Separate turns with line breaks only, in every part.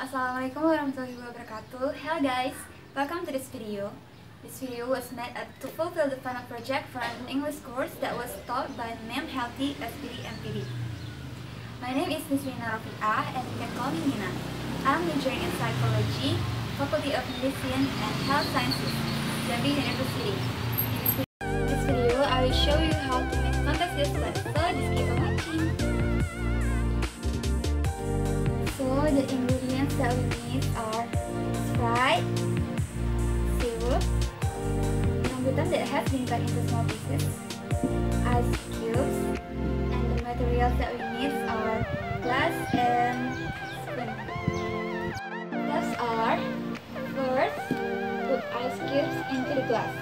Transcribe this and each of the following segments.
Assalamualaikum warahmatullahi wabarakatuh. Hello guys, welcome to this video. This video was made to fulfill the final project for an English course that was taught by MEM Healthy SPD MPD. My name is Nisrina Rofi'ah and you can call me Nina. I'm majoring in psychology, Faculty of Medicine and Health Sciences, Jambi University. In this video, I will show you how to make contact display. That we need are Sprite, syrup, rambutan that has been cut into small pieces, ice cubes, and the materials that we need are glass and spoon. Steps are first put ice cubes into the glass.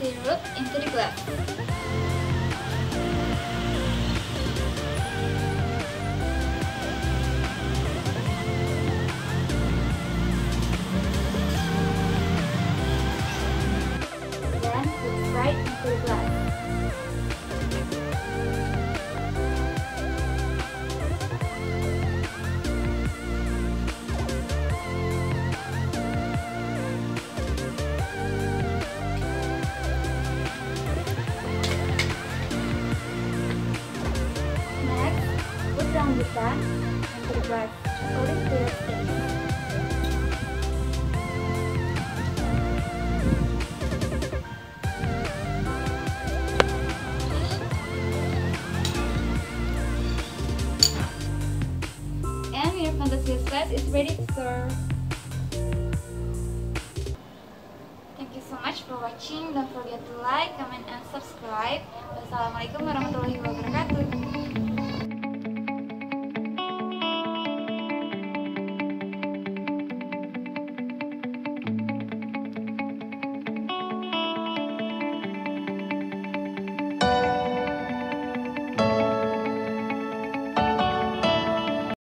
Syrup into the glass. Then put Sprite into the glass. Put rambutan into the glass according to your taste. And your Fantasia Splash is ready to serve. Thank you so much for watching. Don't forget to like, comment, and subscribe. Wassalamualaikum warahmatullahi wabarakatuh.